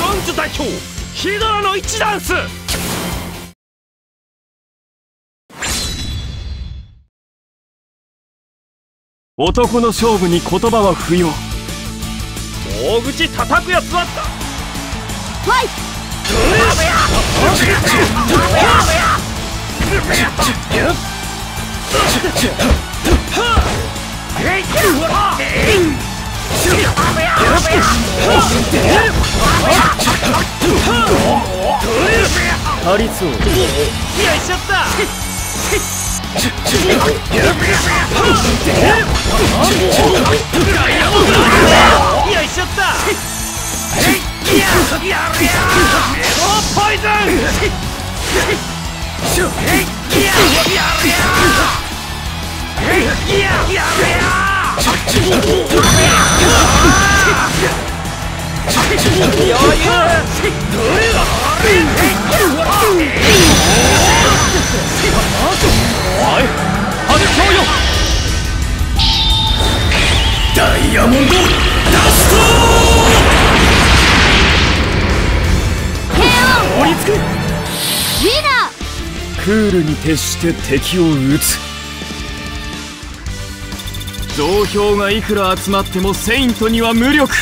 ロンズ代表ヒドラの一ダンス。男の勝負に言葉は不要。大口叩くやつはだファイありそう。よいしょった。よいしょった。やれやおポイズンやれやや春ダイヤモンドダスト追いつくウィナクールに徹して敵を撃つ。増票がいくら集まってもセイントには無力